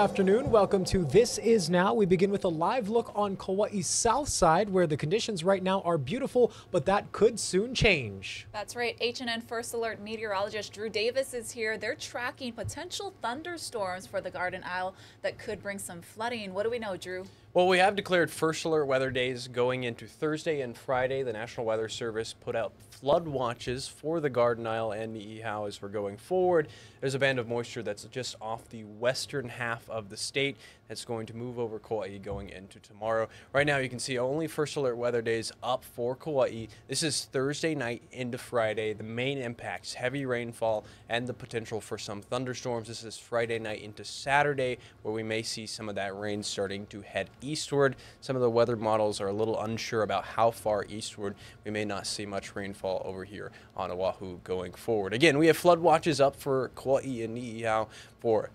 afternoon. Welcome to This Is Now. We begin with a live look on Kauai's south side where the conditions right now are beautiful, but that could soon change. That's right. HNN First Alert meteorologist Drew Davis is here. They're tracking potential thunderstorms for the Garden Isle that could bring some flooding. What do we know, Drew? Well, we have declared first alert weather days going into Thursday and Friday. The National Weather Service put out flood watches for the Garden Isle and Niihau as we're going forward. There's a band of moisture that's just off the western half of the state that's going to move over Kauai going into tomorrow. Right now, you can see only first alert weather days up for Kauai. This is Thursday night into Friday. The main impacts heavy rainfall and the potential for some thunderstorms. This is Friday night into Saturday, where we may see some of that rain starting to head eastward. Some of the weather models are a little unsure about how far eastward. We may not see much rainfall over here on Oahu going forward. Again, we have flood watches up for Kauai and Niihau for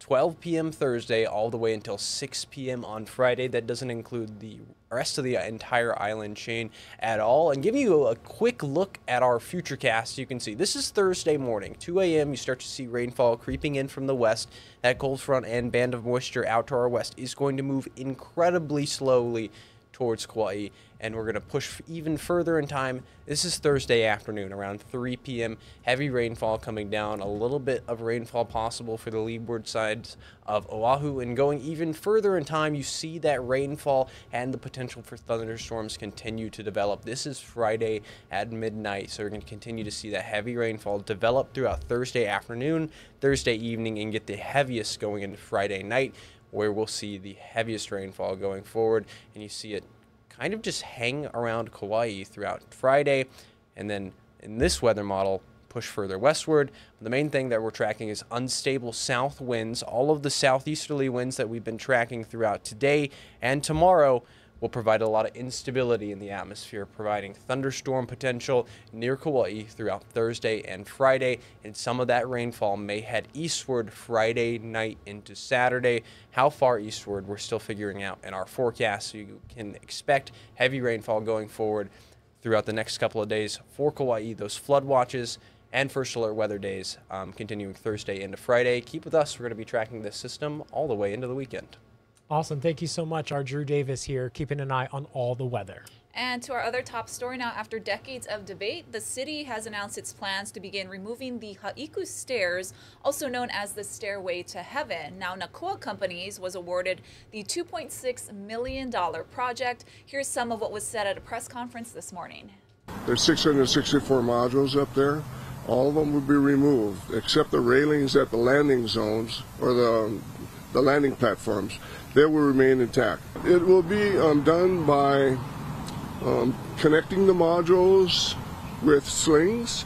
12 p.m. Thursday all the way until 6 p.m. on Friday. That doesn't include the rest of the entire island chain at all. And give you a quick look at our future cast, you can see this is Thursday morning, 2 a.m. You start to see rainfall creeping in from the west. That cold front and band of moisture out to our west is going to move incredibly slowly towards Kauai, and we're going to push even further in time. This is Thursday afternoon, around 3 p.m. Heavy rainfall coming down, a little bit of rainfall possible for the leeward sides of Oahu, and going even further in time, you see that rainfall and the potential for thunderstorms continue to develop. This is Friday at midnight, so we're going to continue to see that heavy rainfall develop throughout Thursday afternoon, Thursday evening, and get the heaviest going into Friday night where we'll see the heaviest rainfall going forward. And you see it kind of just hang around Kauai throughout Friday. And then in this weather model, push further westward. The main thing that we're tracking is unstable south winds. All of the southeasterly winds that we've been tracking throughout today and tomorrow will provide a lot of instability in the atmosphere, providing thunderstorm potential near Kauai throughout Thursday and Friday. And some of that rainfall may head eastward Friday night into Saturday. How far eastward, we're still figuring out in our forecast. So you can expect heavy rainfall going forward throughout the next couple of days for Kauai. Those flood watches and first alert weather days um, continuing Thursday into Friday. Keep with us. We're going to be tracking this system all the way into the weekend. Awesome. Thank you so much. Our Drew Davis here, keeping an eye on all the weather. And to our other top story now, after decades of debate, the city has announced its plans to begin removing the Ha'iku stairs, also known as the Stairway to Heaven. Now, Nakoa Companies was awarded the $2.6 million project. Here's some of what was said at a press conference this morning. There's 664 modules up there. All of them will be removed, except the railings at the landing zones or the, the landing platforms they will remain intact. It will be um, done by um, connecting the modules with slings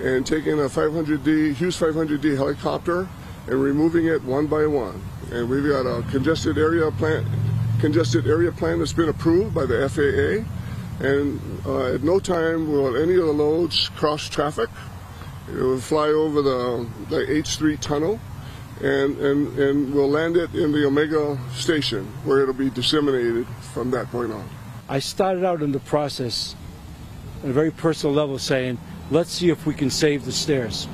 and taking a 500D, Hughes 500D helicopter and removing it one by one. And we've got a congested area plan, congested area plan that's been approved by the FAA. And uh, at no time will any of the loads cross traffic. It will fly over the, the H3 tunnel and, and, and we'll land it in the Omega station where it'll be disseminated from that point on. I started out in the process on a very personal level saying, let's see if we can save the stairs.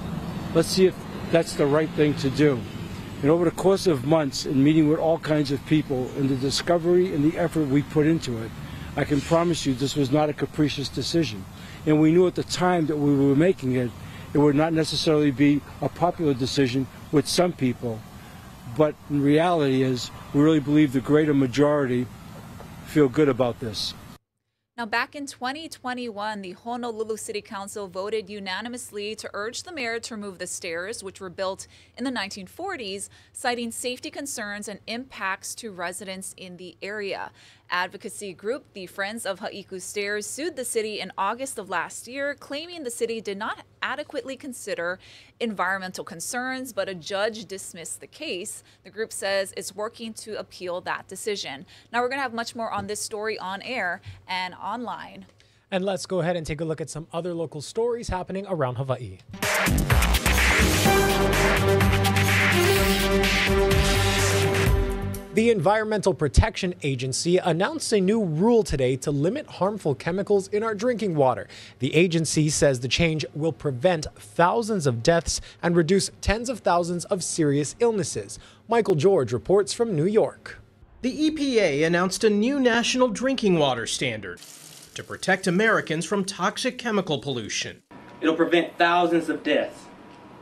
Let's see if that's the right thing to do. And over the course of months and meeting with all kinds of people and the discovery and the effort we put into it, I can promise you this was not a capricious decision. And we knew at the time that we were making it, it would not necessarily be a popular decision with some people, but in reality is we really believe the greater majority feel good about this. Now, back in 2021, the Honolulu City Council voted unanimously to urge the mayor to remove the stairs, which were built in the 1940s, citing safety concerns and impacts to residents in the area. Advocacy group, the Friends of Ha'iku Stairs, sued the city in August of last year, claiming the city did not adequately consider environmental concerns, but a judge dismissed the case. The group says it's working to appeal that decision. Now, we're going to have much more on this story on air and online. And let's go ahead and take a look at some other local stories happening around Hawaii. The Environmental Protection Agency announced a new rule today to limit harmful chemicals in our drinking water. The agency says the change will prevent thousands of deaths and reduce tens of thousands of serious illnesses. Michael George reports from New York. The EPA announced a new national drinking water standard to protect Americans from toxic chemical pollution. It'll prevent thousands of deaths,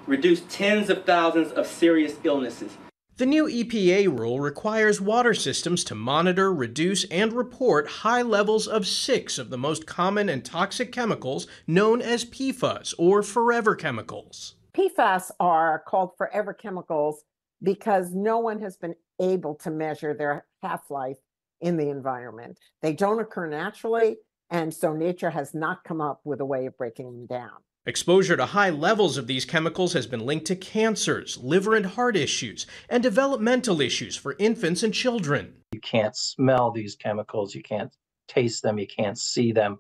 reduce tens of thousands of serious illnesses the new EPA rule requires water systems to monitor, reduce, and report high levels of six of the most common and toxic chemicals known as PFAS or forever chemicals. PFAS are called forever chemicals because no one has been able to measure their half life in the environment. They don't occur naturally, and so nature has not come up with a way of breaking them down. Exposure to high levels of these chemicals has been linked to cancers, liver and heart issues, and developmental issues for infants and children. You can't smell these chemicals, you can't taste them, you can't see them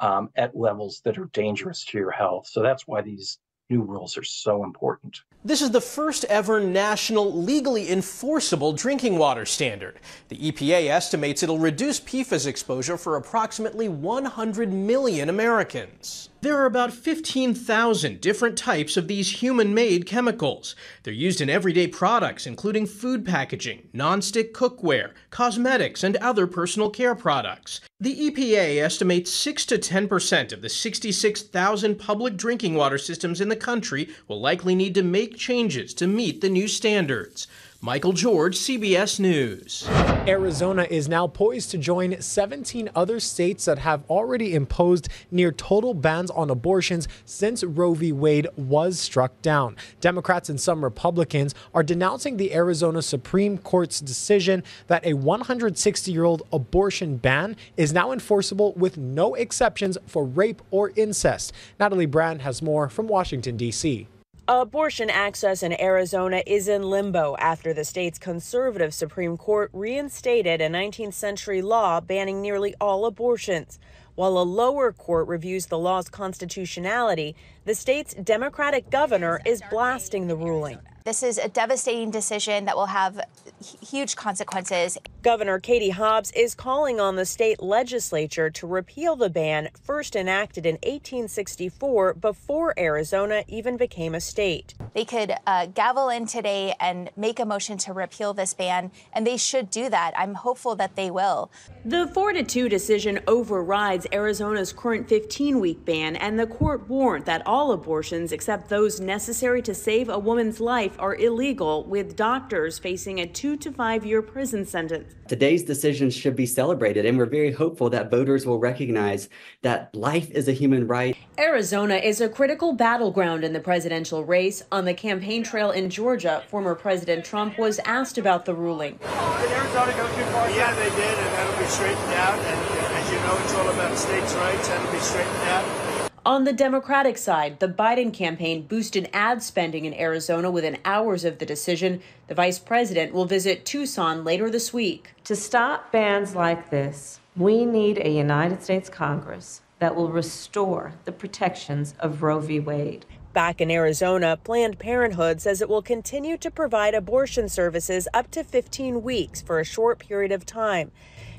um, at levels that are dangerous to your health. So that's why these new rules are so important. This is the first ever national legally enforceable drinking water standard. The EPA estimates it'll reduce PFAS exposure for approximately 100 million Americans. There are about 15,000 different types of these human-made chemicals. They're used in everyday products, including food packaging, nonstick cookware, cosmetics, and other personal care products. The EPA estimates 6 to 10% of the 66,000 public drinking water systems in the country will likely need to make changes to meet the new standards. Michael George, CBS News. Arizona is now poised to join 17 other states that have already imposed near total bans on abortions since Roe v. Wade was struck down. Democrats and some Republicans are denouncing the Arizona Supreme Court's decision that a 160 year old abortion ban is now enforceable with no exceptions for rape or incest. Natalie Brand has more from Washington, D.C. Abortion access in Arizona is in limbo after the state's conservative Supreme Court reinstated a 19th century law banning nearly all abortions. While a lower court reviews the law's constitutionality, the state's Democratic governor is blasting the ruling. This is a devastating decision that will have huge consequences. Governor Katie Hobbs is calling on the state legislature to repeal the ban first enacted in 1864 before Arizona even became a state. They could uh, gavel in today and make a motion to repeal this ban, and they should do that. I'm hopeful that they will. The 4 2 decision overrides Arizona's current 15 week ban, and the court warned that all abortions except those necessary to save a woman's life life are illegal, with doctors facing a two to five year prison sentence. Today's decision should be celebrated, and we're very hopeful that voters will recognize that life is a human right. Arizona is a critical battleground in the presidential race. On the campaign trail in Georgia, former President Trump was asked about the ruling. Did Arizona go too far? Yeah, they did, and that'll be straightened out. And as you know, it's all about states' rights. That'll be straightened out. On the Democratic side, the Biden campaign boosted ad spending in Arizona within hours of the decision. The vice president will visit Tucson later this week. To stop bans like this, we need a United States Congress that will restore the protections of Roe v. Wade. Back in Arizona, Planned Parenthood says it will continue to provide abortion services up to 15 weeks for a short period of time.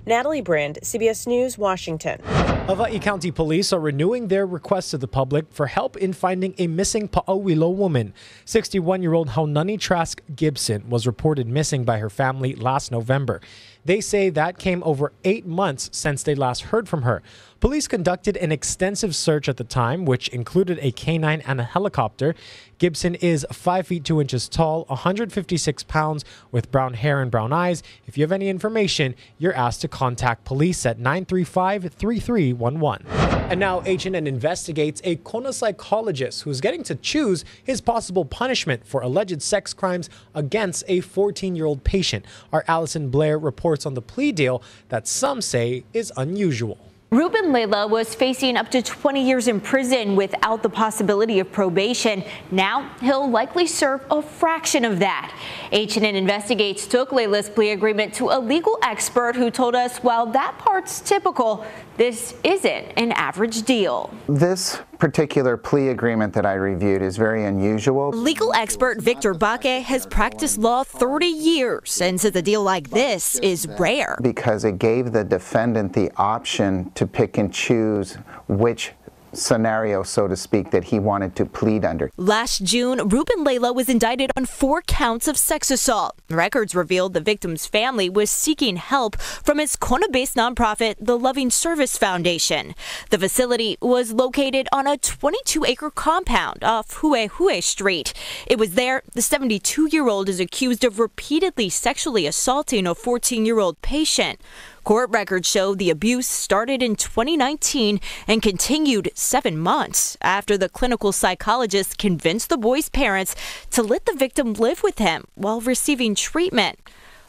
Natalie Brand, CBS News, Washington. Hawaii County Police are renewing their request to the public for help in finding a missing Pa'auilo woman. 61 year old Haunani Trask Gibson was reported missing by her family last November. They say that came over eight months since they last heard from her. Police conducted an extensive search at the time, which included a canine and a helicopter. Gibson is 5 feet 2 inches tall, 156 pounds, with brown hair and brown eyes. If you have any information, you're asked to contact police at 935 3311. And now HNN investigates a Kona psychologist who's getting to choose his possible punishment for alleged sex crimes against a 14-year-old patient. Our Allison Blair reports on the plea deal that some say is unusual. Ruben Layla was facing up to 20 years in prison without the possibility of probation. Now he'll likely serve a fraction of that. HNN Investigates took Layla's plea agreement to a legal expert who told us while that part's typical, this isn't an average deal. This particular plea agreement that I reviewed is very unusual. Legal expert Victor Bakke has practiced law 30 years and says a deal like this is rare. Because it gave the defendant the option to pick and choose which scenario, so to speak, that he wanted to plead under. Last June, Ruben Layla was indicted on four counts of sex assault. Records revealed the victim's family was seeking help from its Kona based nonprofit, the Loving Service Foundation. The facility was located on a 22 acre compound off Huehue Street. It was there the 72 year old is accused of repeatedly sexually assaulting a 14 year old patient. Court records show the abuse started in 2019 and continued seven months after the clinical psychologist convinced the boy's parents to let the victim live with him while receiving treatment.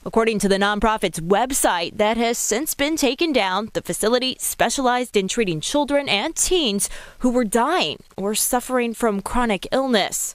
According to the nonprofit's website that has since been taken down, the facility specialized in treating children and teens who were dying or suffering from chronic illness.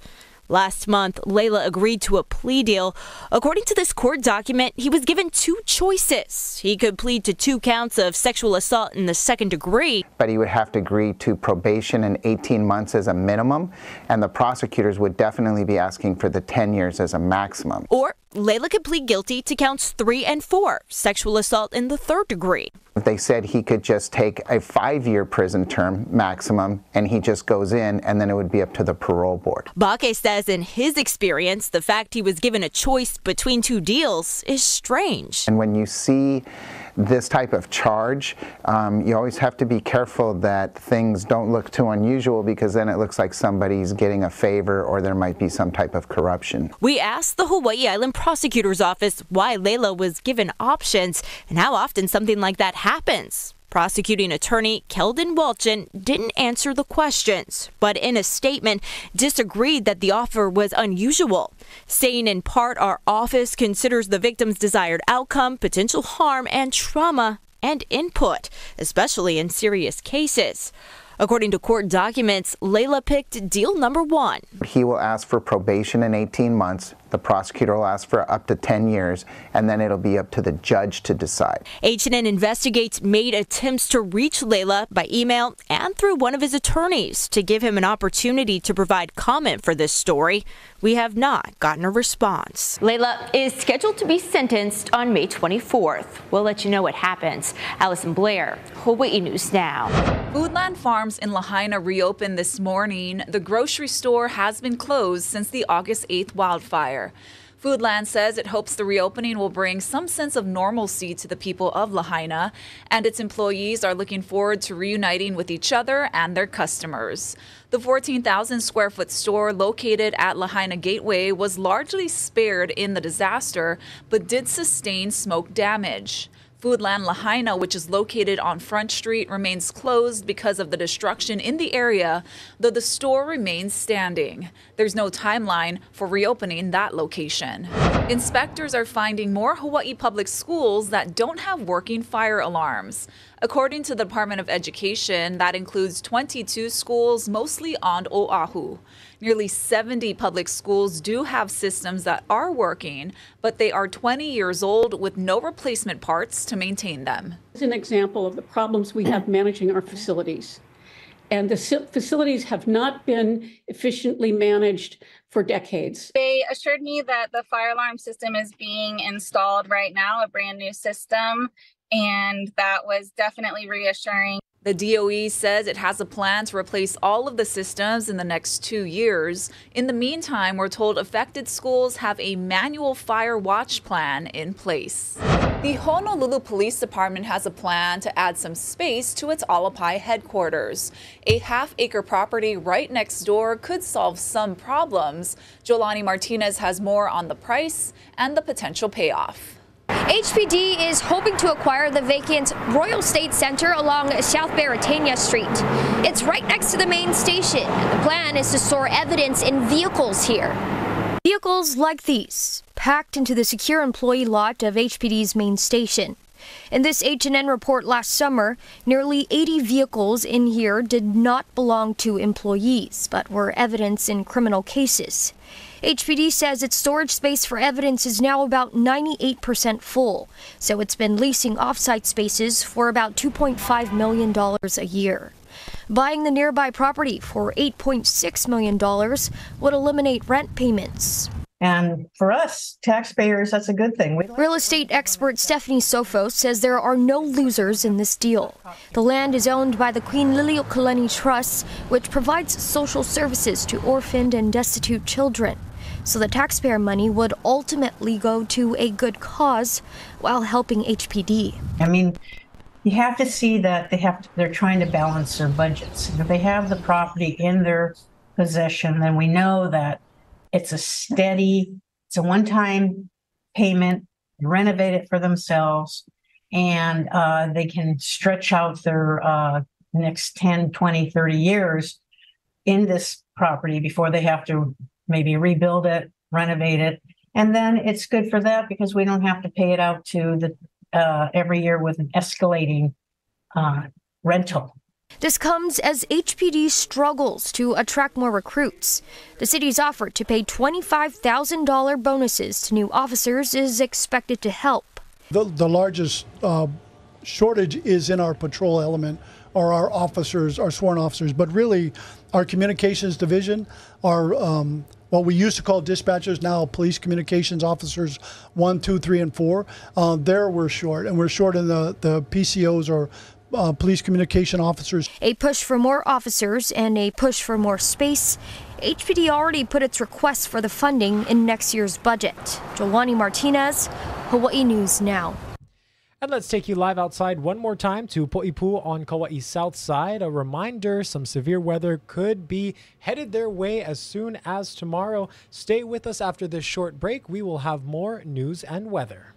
Last month, Layla agreed to a plea deal. According to this court document, he was given two choices. He could plead to two counts of sexual assault in the second degree. But he would have to agree to probation and 18 months as a minimum, and the prosecutors would definitely be asking for the 10 years as a maximum. Or Layla could plead guilty to counts three and four, sexual assault in the third degree. They said he could just take a five year prison term maximum and he just goes in and then it would be up to the parole board. Bakke says in his experience, the fact he was given a choice between two deals is strange. And when you see this type of charge, um, you always have to be careful that things don't look too unusual because then it looks like somebody's getting a favor or there might be some type of corruption. We asked the Hawaii Island Prosecutor's Office why Layla was given options and how often something like that happens. Prosecuting attorney Kelden Waltjen didn't answer the questions, but in a statement disagreed that the offer was unusual, saying in part our office considers the victim's desired outcome, potential harm, and trauma and input, especially in serious cases. According to court documents, Layla picked deal number one. He will ask for probation in 18 months. The prosecutor will ask for up to 10 years, and then it'll be up to the judge to decide. HNN Investigates made attempts to reach Layla by email and through one of his attorneys to give him an opportunity to provide comment for this story. We have not gotten a response. Layla is scheduled to be sentenced on May 24th. We'll let you know what happens. Allison Blair, Hawaii News Now. Foodland Farms in Lahaina reopened this morning. The grocery store has been closed since the August 8th wildfire. Foodland says it hopes the reopening will bring some sense of normalcy to the people of Lahaina, and its employees are looking forward to reuniting with each other and their customers. The 14,000 square foot store located at Lahaina Gateway was largely spared in the disaster, but did sustain smoke damage. Foodland Lahaina, which is located on Front Street, remains closed because of the destruction in the area, though the store remains standing. There's no timeline for reopening that location. Inspectors are finding more Hawaii public schools that don't have working fire alarms. According to the Department of Education, that includes 22 schools, mostly on Oahu. Nearly 70 public schools do have systems that are working, but they are 20 years old with no replacement parts to maintain them. It's an example of the problems we have managing our facilities. And the facilities have not been efficiently managed for decades. They assured me that the fire alarm system is being installed right now, a brand new system, and that was definitely reassuring. The DOE says it has a plan to replace all of the systems in the next two years. In the meantime, we're told affected schools have a manual fire watch plan in place. The Honolulu Police Department has a plan to add some space to its Alapai headquarters. A half acre property right next door could solve some problems. Jolani Martinez has more on the price and the potential payoff. HPD is hoping to acquire the vacant Royal State Center along South Beretania Street. It's right next to the main station. The plan is to store evidence in vehicles here. Vehicles like these, packed into the secure employee lot of HPD's main station. In this HNN report last summer, nearly 80 vehicles in here did not belong to employees, but were evidence in criminal cases. HPD says its storage space for evidence is now about 98% full, so it's been leasing offsite spaces for about $2.5 million a year. Buying the nearby property for $8.6 million would eliminate rent payments. And for us taxpayers, that's a good thing. We Real estate expert Stephanie Sofo says there are no losers in this deal. The land is owned by the Queen Liliuokalani Trust, which provides social services to orphaned and destitute children. So the taxpayer money would ultimately go to a good cause while helping HPD. I mean, you have to see that they have to, they're trying to balance their budgets. If they have the property in their possession, then we know that it's a steady, it's a one-time payment, renovate it for themselves, and uh, they can stretch out their uh, next 10, 20, 30 years in this property before they have to maybe rebuild it, renovate it. And then it's good for that because we don't have to pay it out to the uh, every year with an escalating uh, rental. This comes as HPD struggles to attract more recruits. The city's offer to pay $25,000 bonuses to new officers is expected to help. The, the largest uh, shortage is in our patrol element or our officers, our sworn officers, but really our communications division, our um, what we used to call dispatchers, now police communications officers one, two, three, and four. Uh, there we're short, and we're short in the, the PCOs or uh, police communication officers. A push for more officers and a push for more space. HPD already put its request for the funding in next year's budget. Jolani Martinez, Hawaii News Now. And let's take you live outside one more time to Poipu on Kauai South Side. A reminder some severe weather could be headed their way as soon as tomorrow. Stay with us after this short break. We will have more news and weather.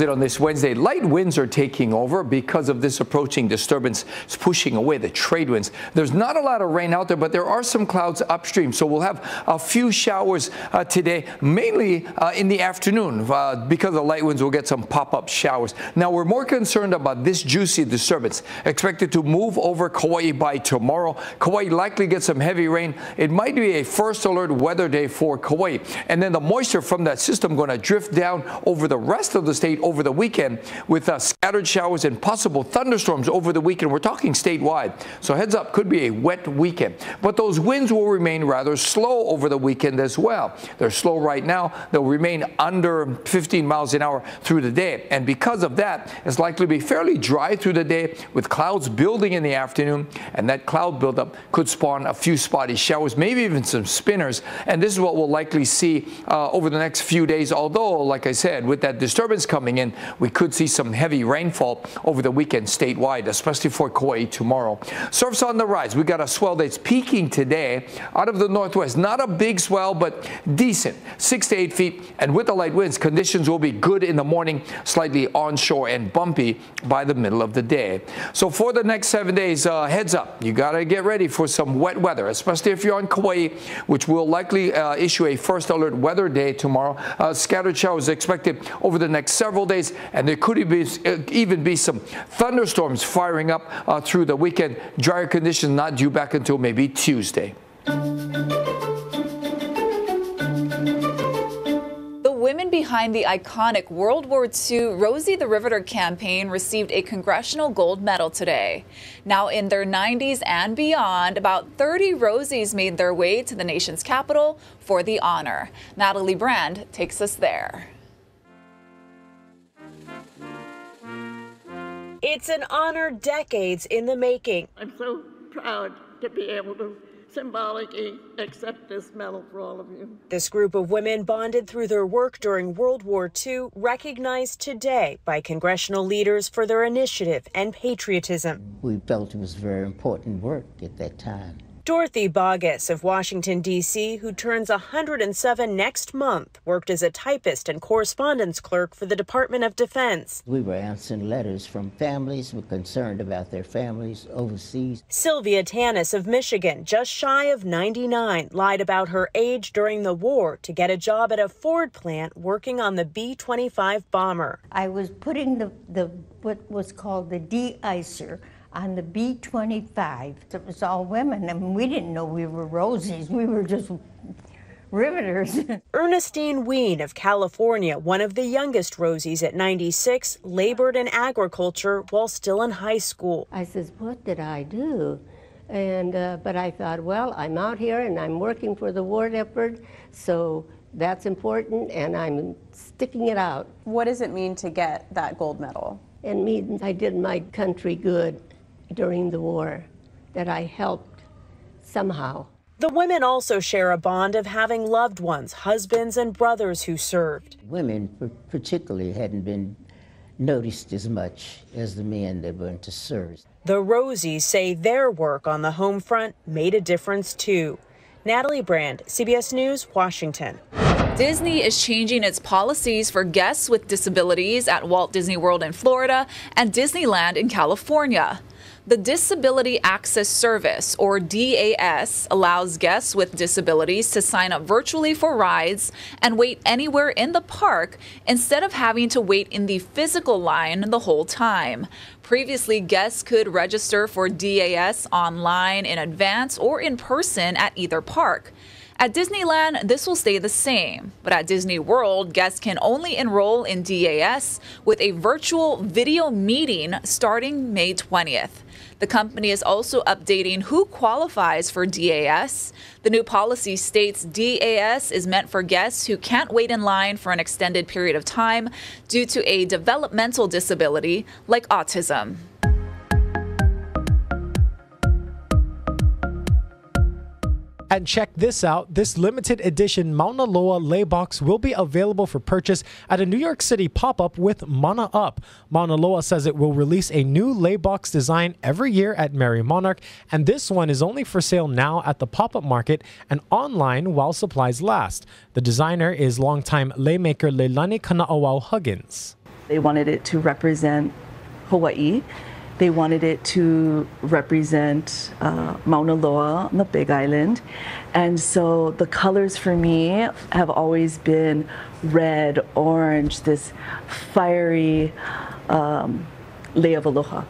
How's it on this Wednesday? Light winds are taking over because of this approaching disturbance. It's pushing away the trade winds. There's not a lot of rain out there, but there are some clouds upstream. So we'll have a few showers uh, today, mainly uh, in the afternoon. Uh, because of light winds, we'll get some pop-up showers. Now, we're more concerned about this juicy disturbance, expected to move over Kauai by tomorrow. Kauai likely get some heavy rain. It might be a first alert weather day for Kauai. And then the moisture from that system going to drift down over the rest of the state over the weekend with uh, scattered showers and possible thunderstorms over the weekend. We're talking statewide. So heads up, could be a wet weekend. But those winds will remain rather slow over the weekend as well. They're slow right now. They'll remain under 15 miles an hour through the day. And because of that, it's likely to be fairly dry through the day with clouds building in the afternoon. And that cloud buildup could spawn a few spotty showers, maybe even some spinners. And this is what we'll likely see uh, over the next few days. Although, like I said, with that disturbance coming in, we could see some heavy rainfall over the weekend statewide, especially for Kauai tomorrow. Surf's on the rise. We got a swell that's peaking today out of the northwest. Not a big swell, but decent, six to eight feet. And with the light winds, conditions will be good in the morning, slightly onshore and bumpy by the middle of the day. So for the next seven days, uh, heads up, you got to get ready for some wet weather, especially if you're on Kauai, which will likely uh, issue a first alert weather day tomorrow. Uh, scattered showers expected over the next several days, and there could even be some thunderstorms firing up uh, through the weekend. Drier conditions not due back until maybe Tuesday. The women behind the iconic World War II Rosie the Riveter campaign received a congressional gold medal today. Now in their 90s and beyond, about 30 Rosies made their way to the nation's capital for the honor. Natalie Brand takes us there. It's an honor decades in the making. I'm so proud to be able to symbolically accept this medal for all of you. This group of women bonded through their work during World War II, recognized today by congressional leaders for their initiative and patriotism. We felt it was very important work at that time. Dorothy Bogus of Washington, D.C., who turns 107 next month, worked as a typist and correspondence clerk for the Department of Defense. We were answering letters from families who were concerned about their families overseas. Sylvia Tanis of Michigan, just shy of 99, lied about her age during the war to get a job at a Ford plant working on the B 25 bomber. I was putting the, the what was called the de-icer on the B-25. It was all women. I mean, we didn't know we were Rosies. We were just riveters. Ernestine Ween of California, one of the youngest Rosies at 96, labored in agriculture while still in high school. I says, what did I do? And, uh, but I thought, well, I'm out here and I'm working for the war effort, so that's important and I'm sticking it out. What does it mean to get that gold medal? It means I did my country good during the war that I helped somehow. The women also share a bond of having loved ones, husbands and brothers who served. Women, particularly, hadn't been noticed as much as the men that went to serve. The Rosies say their work on the home front made a difference too. Natalie Brand, CBS News, Washington. Disney is changing its policies for guests with disabilities at Walt Disney World in Florida and Disneyland in California. The Disability Access Service, or DAS, allows guests with disabilities to sign up virtually for rides and wait anywhere in the park instead of having to wait in the physical line the whole time. Previously, guests could register for DAS online in advance or in person at either park. At Disneyland, this will stay the same, but at Disney World, guests can only enroll in DAS with a virtual video meeting starting May 20th. The company is also updating who qualifies for DAS. The new policy states DAS is meant for guests who can't wait in line for an extended period of time due to a developmental disability like autism. And check this out this limited edition Mauna Loa lei box will be available for purchase at a New York City pop up with Mana Up. Mauna Loa says it will release a new lei box design every year at Merrie Monarch, and this one is only for sale now at the pop up market and online while supplies last. The designer is longtime leimaker Leilani Kana'awau Huggins. They wanted it to represent Hawaii they wanted it to represent uh, Mauna Loa on the Big Island. And so the colors for me have always been red, orange, this fiery um, lei of aloha.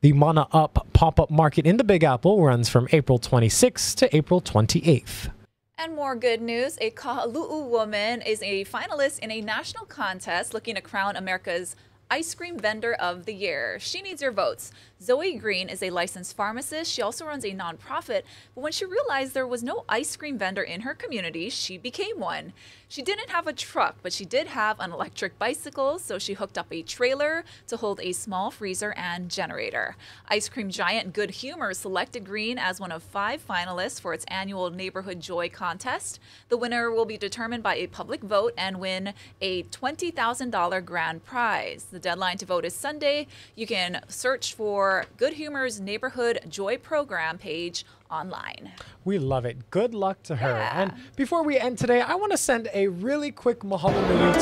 The Mana Up pop up market in the Big Apple runs from April 26th to April 28th. And more good news a Kahalu'u woman is a finalist in a national contest looking to crown America's Ice Cream Vendor of the Year. She needs your votes. Zoe Green is a licensed pharmacist. She also runs a nonprofit. But when she realized there was no ice cream vendor in her community, she became one. She didn't have a truck, but she did have an electric bicycle, so she hooked up a trailer to hold a small freezer and generator. Ice cream giant Good Humor selected Green as one of five finalists for its annual Neighborhood Joy contest. The winner will be determined by a public vote and win a $20,000 grand prize. The deadline to vote is Sunday. You can search for Good Humor's Neighborhood Joy program page online. We love it. Good luck to her. Yeah. And before we end today, I want to send a really quick mahalo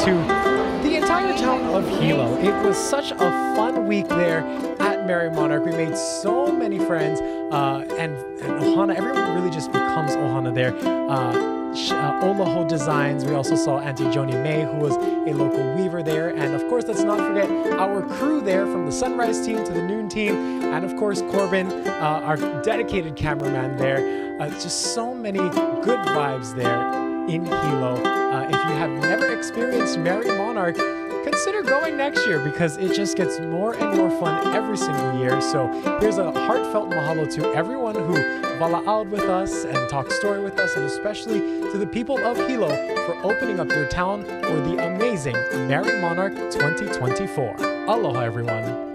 to the entire town of Hilo. It was such a fun week there at Merrie Monarch. We made so many friends, uh, and, and Ohana, everyone really just becomes Ohana there. Uh, uh, Olaho Designs. We also saw Auntie Joni May, who was a local weaver there. And of course, let's not forget our crew there from the Sunrise team to the Noon team. And of course, Corbin, uh, our dedicated cameraman there. Uh, just so many good vibes there in Hilo. Uh, if you have never experienced Merrie Monarch, consider going next year because it just gets more and more fun every single year. So here's a heartfelt mahalo to everyone who vala'aud with us and talked story with us, and especially to the people of Hilo for opening up their town for the amazing Merrie Monarch 2024. Aloha, everyone.